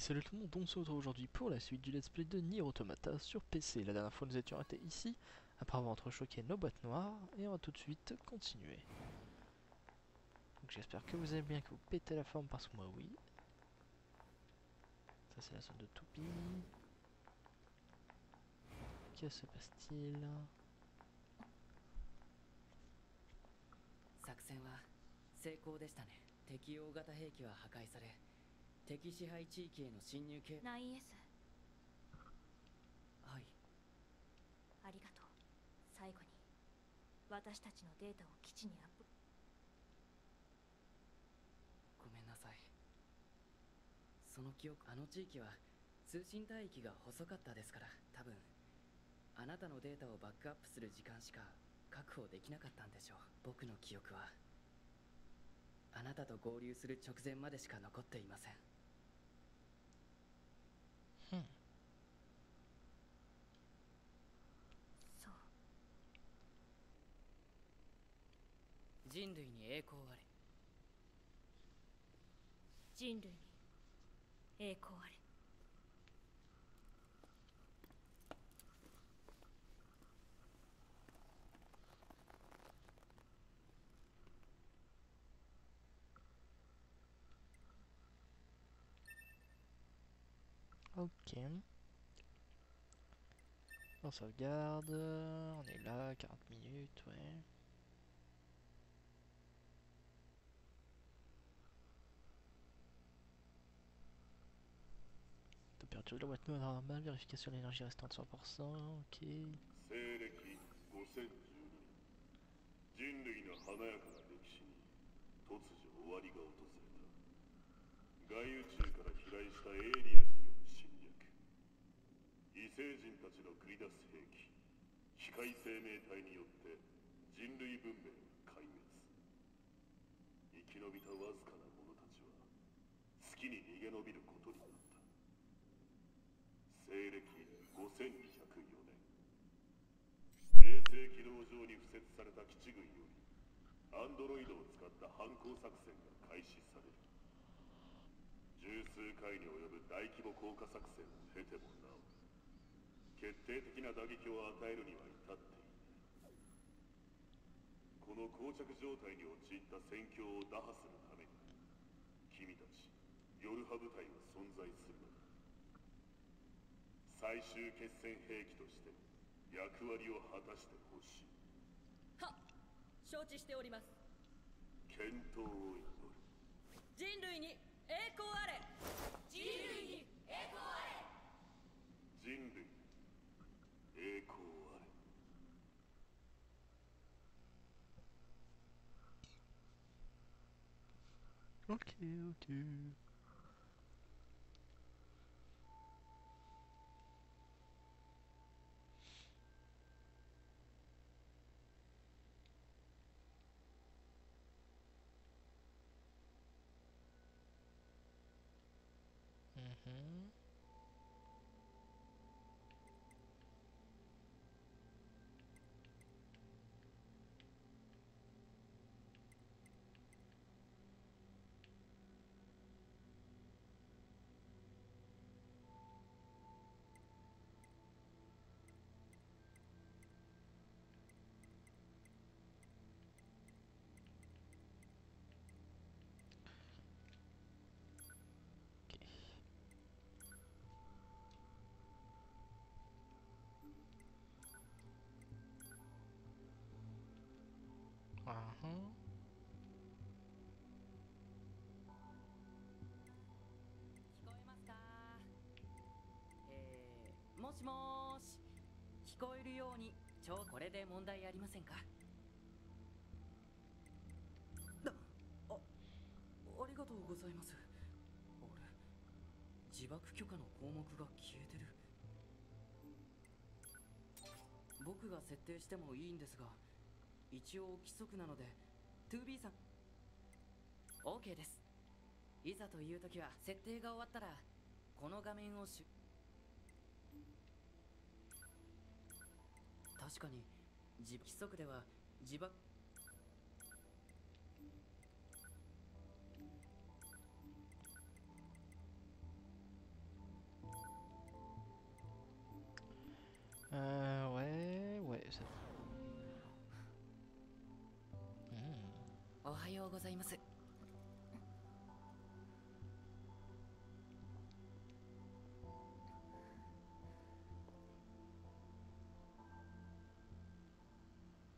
salut tout le monde, on se retrouve aujourd'hui pour la suite du let's play de Nier Automata sur PC. La dernière fois nous étions arrêtés ici, après avoir entrechoqué nos boîtes noires, et on va tout de suite continuer. Donc j'espère que vous aimez bien, que vous pétez la forme, parce que moi oui. Ça c'est la zone de toupie. Que se passe-t-il 作戦は成功でしたね敵大型兵器は破壊され 敵支配地域への侵入系。9S はい。ありがとう。最後に私たちのデータを基地にアップ。ごめんなさい。その記憶あの地域は通信帯域が細かったですから多分あなたのデータをバックアップする時間しか確保できなかったんでしょう。僕の記憶は。あなたと合流する直前までしか残っていません人類に栄光あれ人類に栄光あれ Ok. On sauvegarde, on est là, 40 minutes, ouais. Température de la boîte noire normale, vérification de l'énergie restante 100%, ok. 人類の華やかな歴史に突如終わりが訪れた外宇宙から飛来したエイリアンによる侵略異星人たちの繰り出す兵器機械生命体によって人類文明が壊滅生き延びたわずかな者たちは月に逃げ延びることになった西暦5204年。衛星軌道上に敷設された基地群よりアンドロイドを使った反攻作戦が開始される。十数回に及ぶ大規模降下作戦を経てもなお決定的な打撃を与えるには至っていない。この膠着状態に陥った戦況を打破するために君たちヨルハ部隊は存在するのだ。最終決戦兵器として役割を果たしてほしい。は承知しております。健闘を祈る。人類に栄光あれ。人類栄光あれ。Ok, ok. うん聞こえますか？えー、もしもーし。聞こえるようにちょうこれで問題ありませんか？ああありがとうございます。あれ自爆許可の項目が消えてる。僕が設定してもいいんですが。一応規則なので 2B さん。OK です。いざという時は設定が終わったらこの画面をし確かに自規則では自爆ようございます。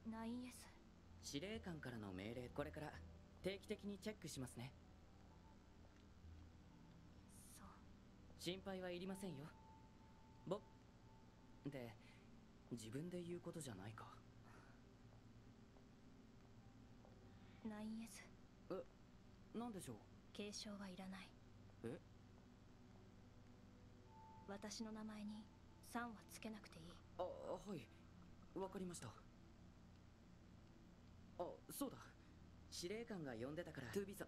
9S 司令官からの命令これから定期的にチェックしますね。そう。心配はいりませんよ。ぼで自分で言うことじゃないか 9S なんでしょう？継承はいらない。え？私の名前に3はつけなくていい。あはい。わかりました。あそうだ。司令官が呼んでたから。トゥービーさん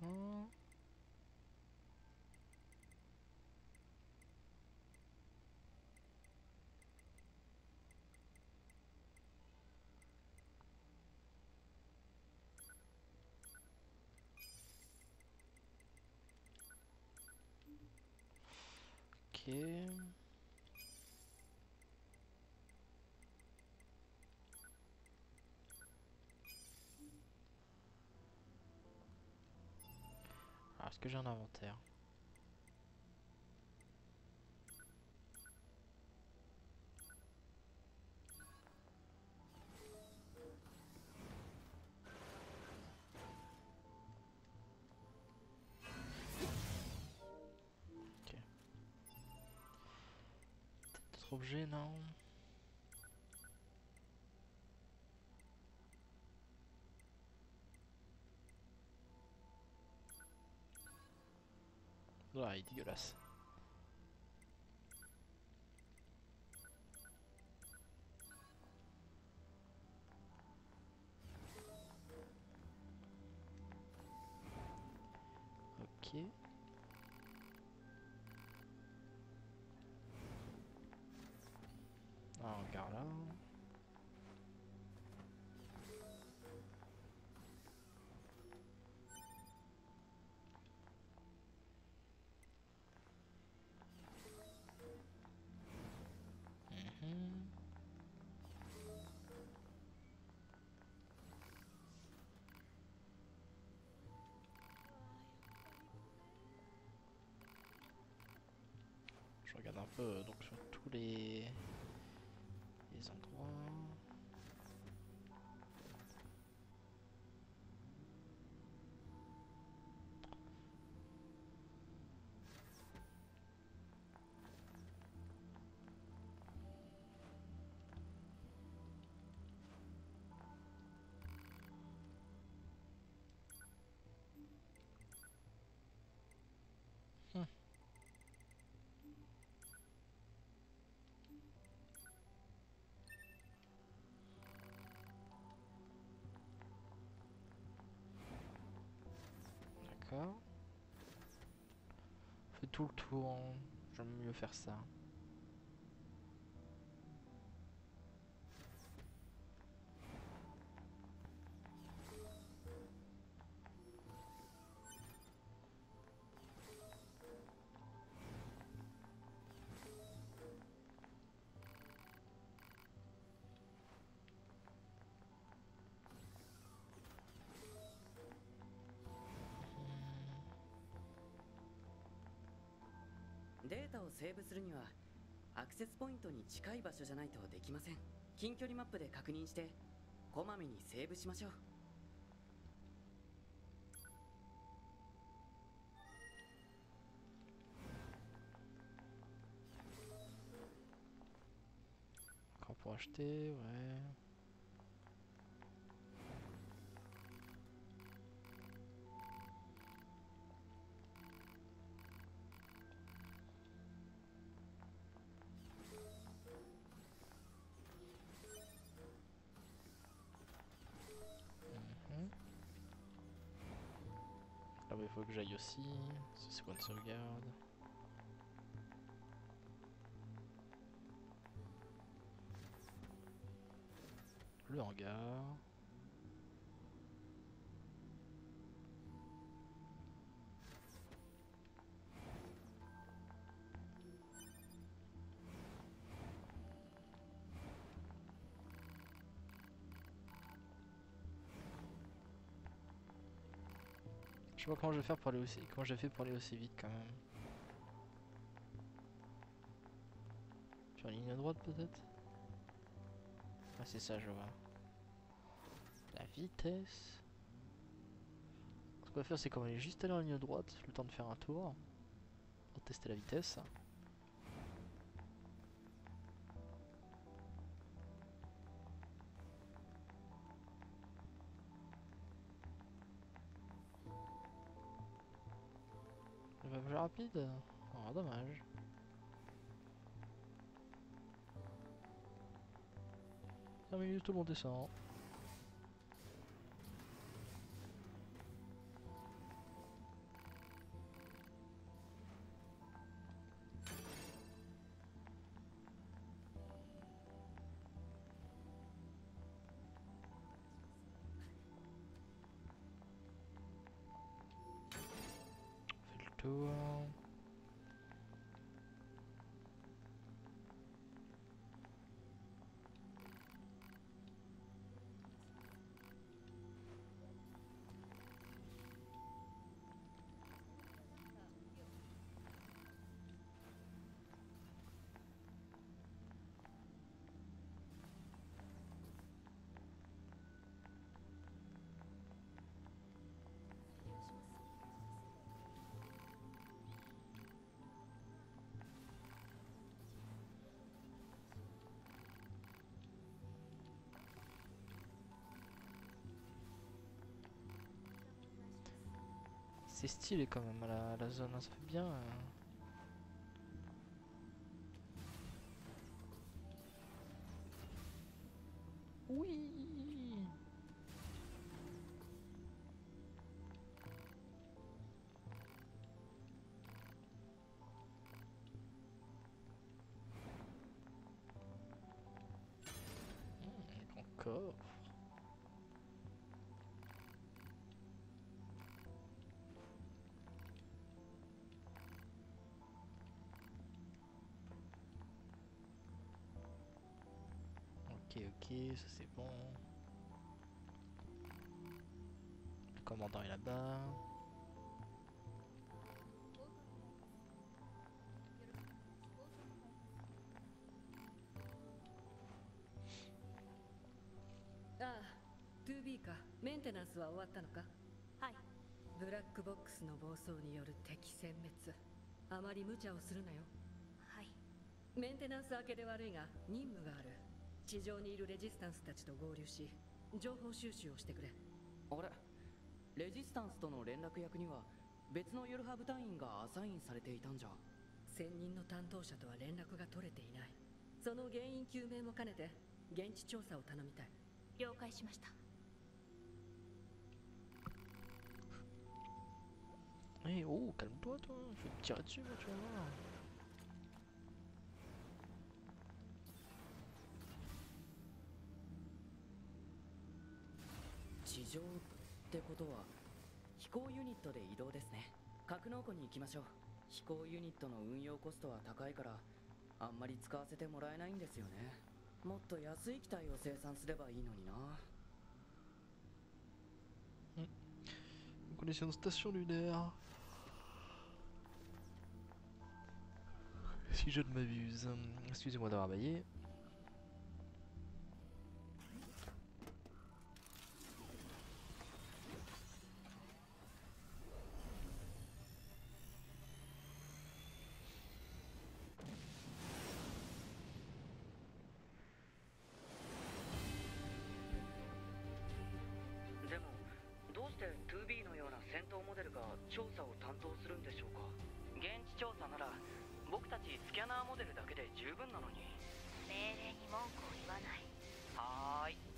うん est-ce que j'ai un inventaire Ok. D'autres objets, non? Ouais, il est un peu euh, donc sur tous les, les endroits. Tout le tour. J'aime mieux faire ça. セーブするにはアクセスポイントに近い場所じゃないとできません近距離マップで確認してこまめにセーブしましょう Encore pour acheter, ouais. Faut que j'aille aussi. C'est quoi une sauvegarde? Le hangar. Je sais pas comment je vais faire pour aller aussi. Comment j'ai fait pour aller aussi vite quand même. Sur la ligne droite peut-être? Ah c'est ça je vois. La vitesse. Ce qu'on va faire c'est qu'on va aller juste aller en ligne droite, le temps de faire un tour. Pour tester la vitesse. Rapide Oh dommage. Minutes tout le monde descend. C'est stylé quand même la, la zone, hein, ça fait bien. euh. Oui. Hmm, Encore. Ok, ça c'est bon. Le commandant est là-bas. ああ 2B かメンテナンスは終わったのか?はいブラックボックスの暴走による敵殲滅。あまり無茶をするなよ。はいメンテナンス明けで悪いが任務がある地上にいるレジスタンスたちと合流し情報収集をしてくれ。あれ？レジスタンスとの連絡役には別のユルハ部隊員がアサインされていたんじゃ。専任の担当者とは連絡が取れていない。その原因究明も兼ねて現地調査を頼みたい。了解しました。Eh oh, calme-toi toi, je vais te tirer dessus moi, tu vas voir. ってことは飛行ユニットで移動ですね格納庫に行きましょう飛行ユニットの運用コストは高いからあんまり使わせてもらえないんですよねもっと安い機体を生産すればいいのにな Donc on est sur une station lunaire. Si je ne m'abuse. Excusez-moi d'avoir baillé. モデルだけで十分なのに。命令に文句を言わない。はーい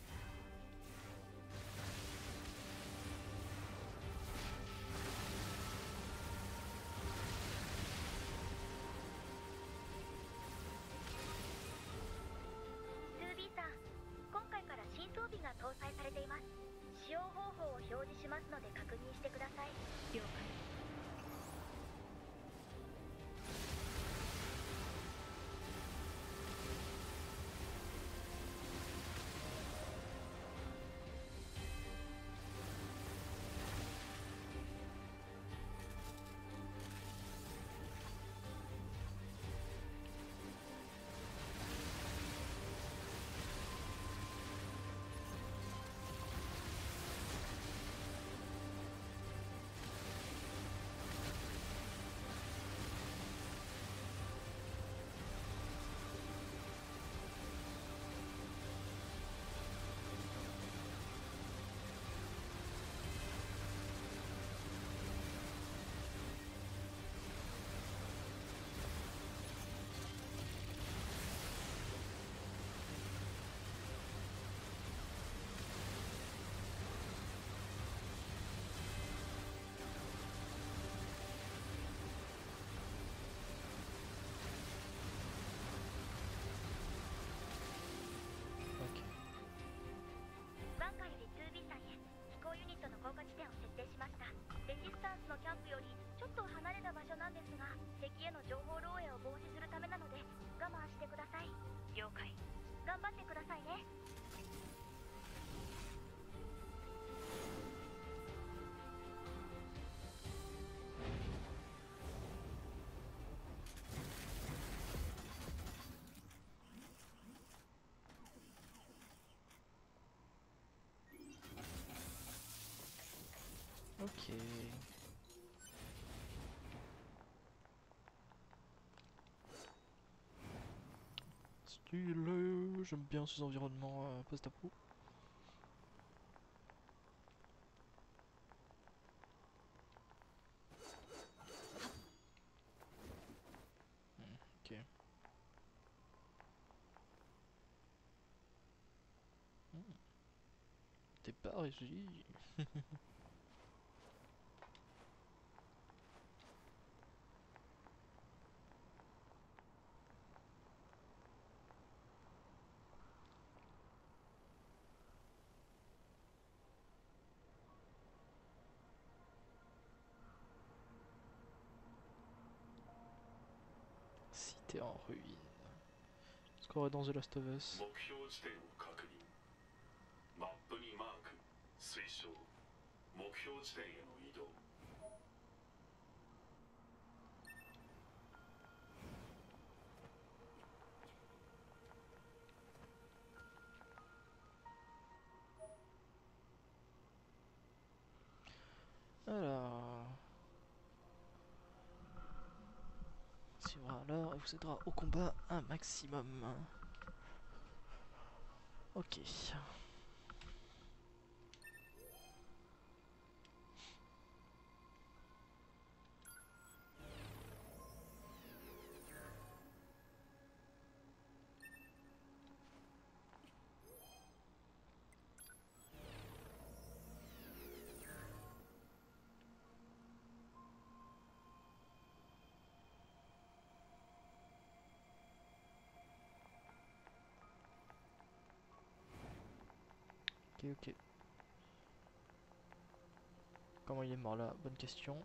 Ok. Stylé, j'aime bien ces environnements euh, post-apo. Hmm, ok. Hmm. T'es pas réussi. en ruine. Ce qu'on aurait dans The Last of Us. 目 Et vous aidera au combat un maximum. Ok. Comment il est mort là? Bonne question.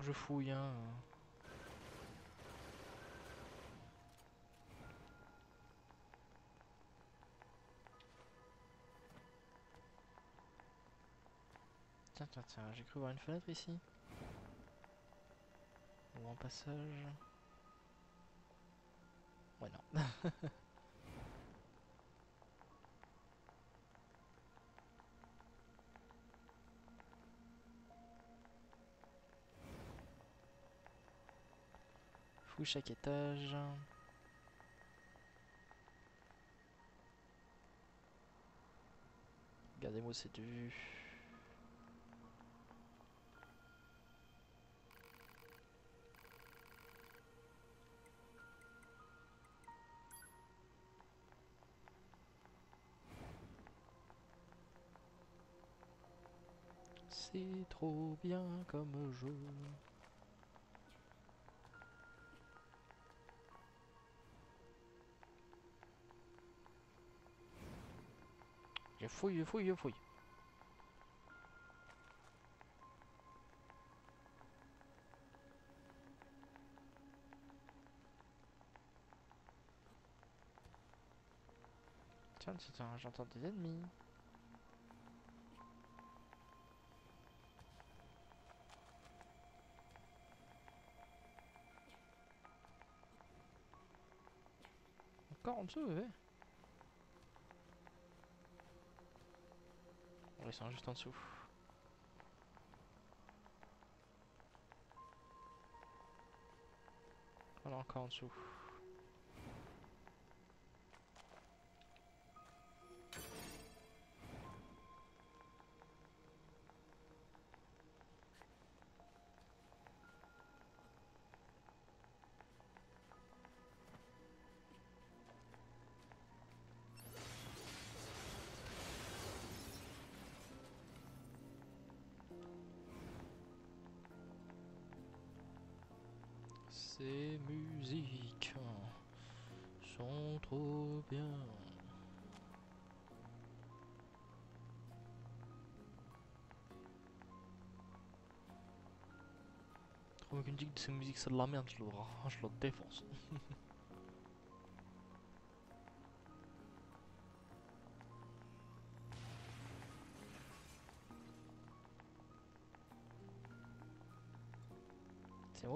Je fouille, hein. Tiens, j'ai cru voir une fenêtre ici. Un passage. Ouais, non. Fouille chaque étage. Regardez-moi cette vue. C'est trop bien comme jeu. Je fouille, je fouille, je fouille. Tiens, tiens, j'entends des ennemis. En dessous. Ouais, ils sont juste en dessous. Voilà, encore en dessous. Ces musiques sont trop bien. Trop qu'une dit que ces musiques c'est de la merde, je le, je le défonce.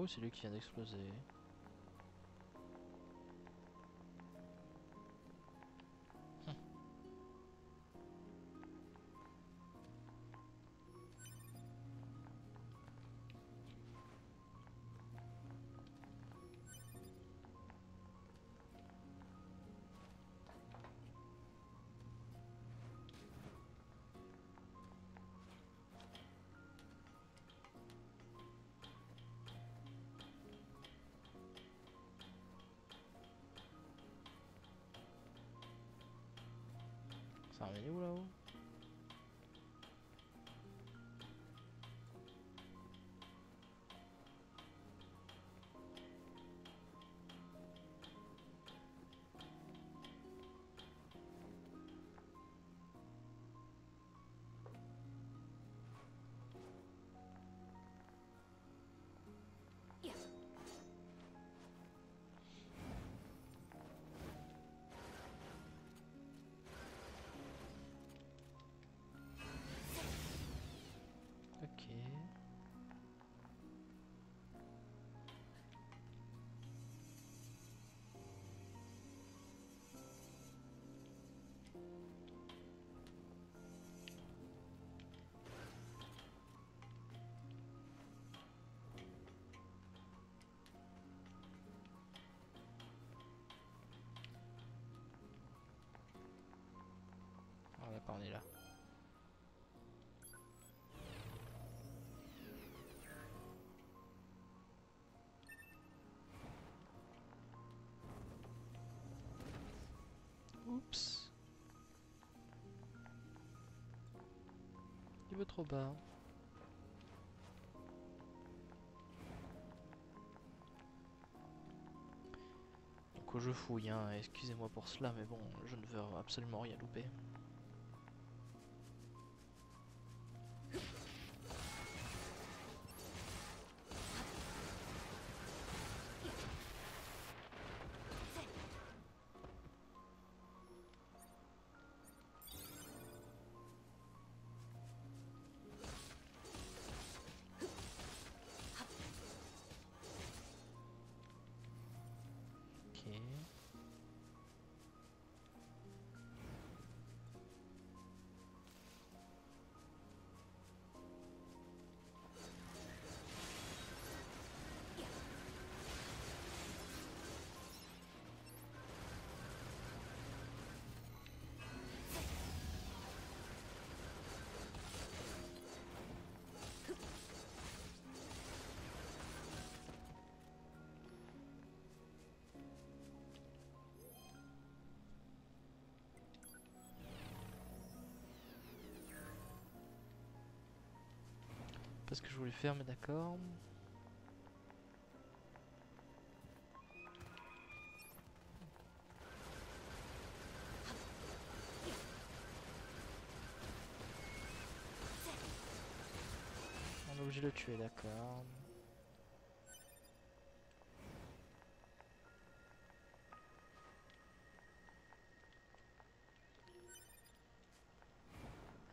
Ou c'est lui qui vient d'exploser Ça ramène où là. Oups. Il veut trop bas. Je fouille, hein, excusez-moi pour cela, mais bon, je ne veux absolument rien louper. Pas ce que je voulais faire, mais d'accord. On est obligé de le tuer, d'accord.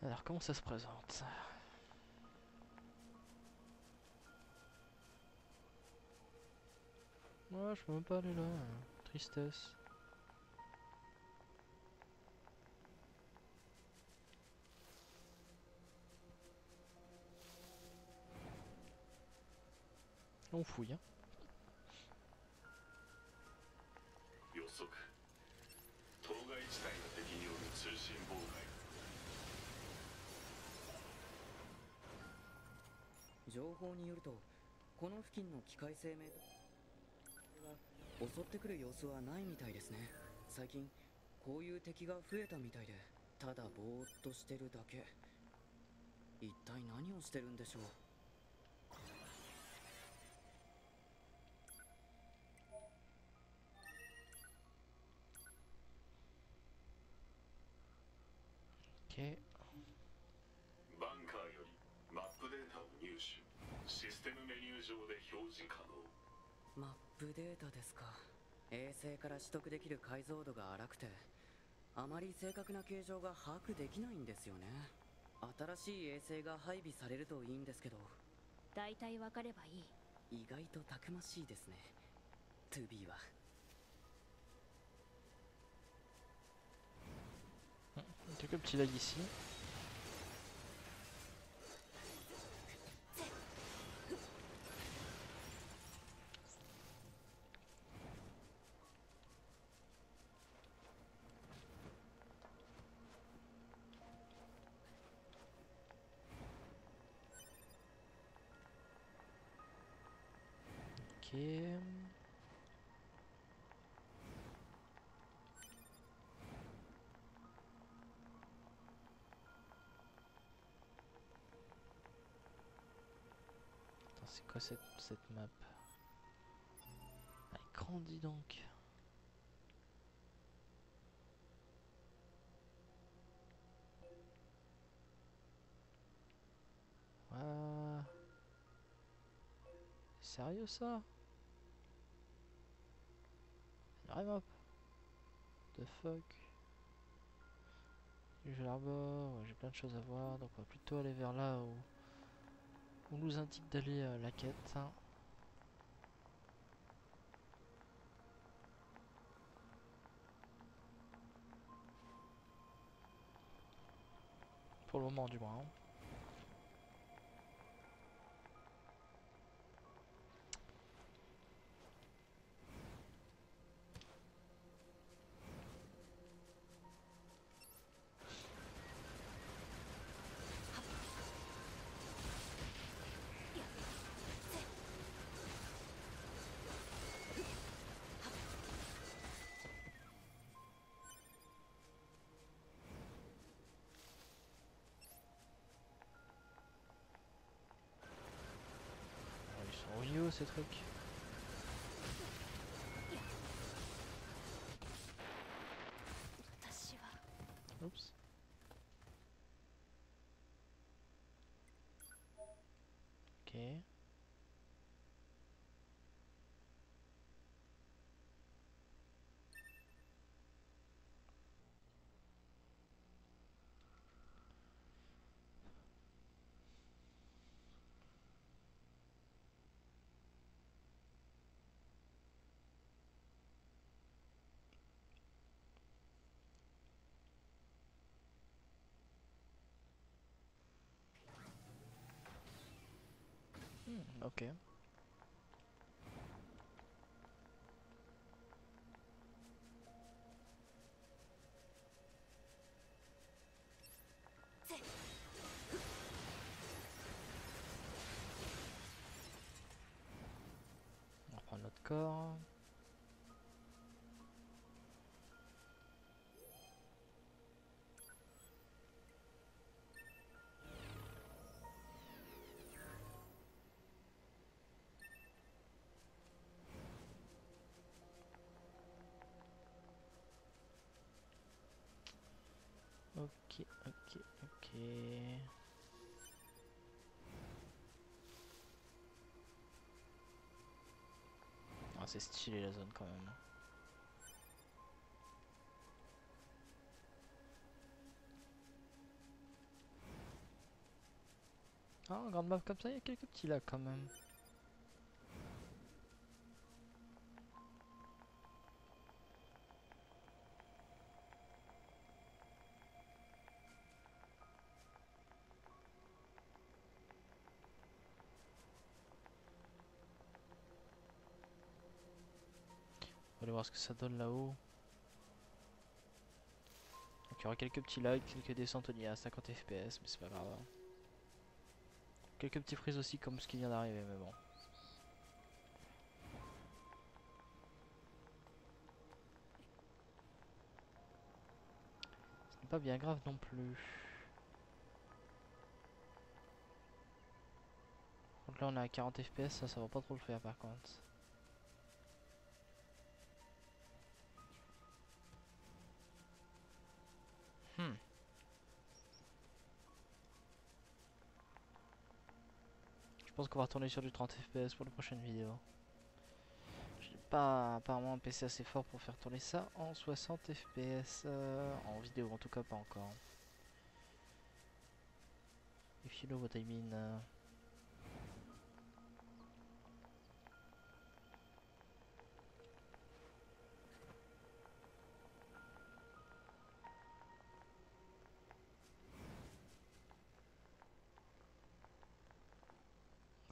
Alors comment ça se présente Ouais, je peux même pas aller là. Tristesse. On fouille, hein. 襲ってくる様子はないみたいですね。最近こういう敵が増えたみたいでただぼーっとしてるだけ。一体何をしてるんでしょう？バンカーよりマップデータを入手。システムメニュー上で表示可能マップデータですか。衛星から取得できる解像度が荒くてあまり正確な形状が把握できないんですよね。新しい衛星が配備されるといいんですけど。大体わかればいい。意外とたくましいですね。2B は。Quelques petits lags ici. C'est quoi cette, cette map Elle grandit donc. Ouah. Sérieux ça? Map The fuck? J'ai j'ai plein de choses à voir, donc on va plutôt aller vers là où on nous indique d'aller à la quête. hein. Pour le moment du moins. Oh, sont vieux ces trucs. Oups. Ok. Ok. On va reprendre notre corps. Ok, ok, ok. Ah, c'est stylé la zone quand même. Ah, grande map comme ça, il y a quelques petits lacs quand même. Voir ce que ça donne là-haut. Donc il y aura quelques petits lags, quelques descentes au niveau à 50 fps, mais c'est pas grave. hein. Quelques petits frises aussi comme ce qui vient d'arriver, mais bon. Ce n'est pas bien grave non plus. Donc là on est à 40 fps, ça, ça va pas trop le faire par contre. Pense qu'on va retourner sur du 30 fps pour la prochaine vidéo. J'ai pas apparemment un PC assez fort pour faire tourner ça en 60 fps euh, en vidéo en tout cas pas encore. If you know what I mean. euh.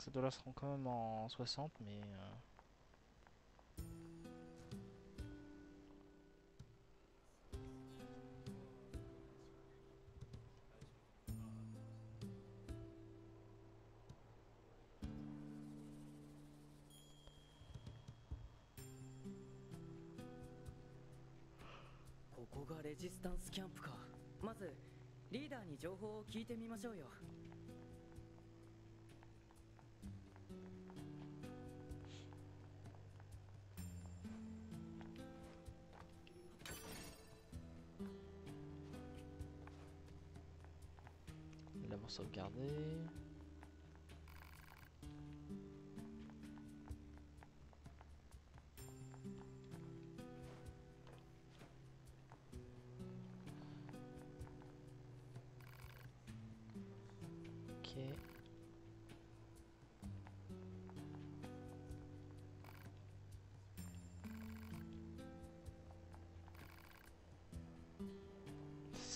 ces dollars seront quand même en 60, mais... euh,ここがレジスタンスキャンプかまずリーダーに情報を聞いてみましょうよ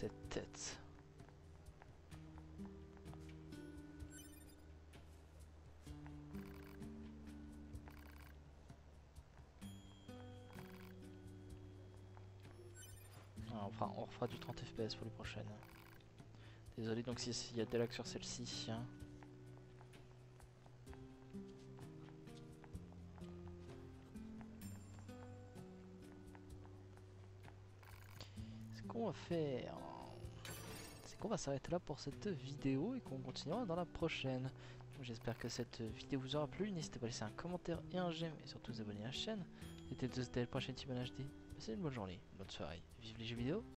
Tête. Ah, Enfin, on refera du 30 fps pour les prochaines. Désolé donc si- s'il y a des lags sur celle-ci. hein. Ce qu'on va faire, qu'on va s'arrêter là pour cette vidéo et qu'on continuera dans la prochaine? J'espère que cette vidéo vous aura plu. N'hésitez pas à laisser un commentaire et un j'aime et surtout vous abonner à la chaîne. C'était de la prochaine Team HD. Passez une bonne journée, bonne soirée. Vive les jeux vidéo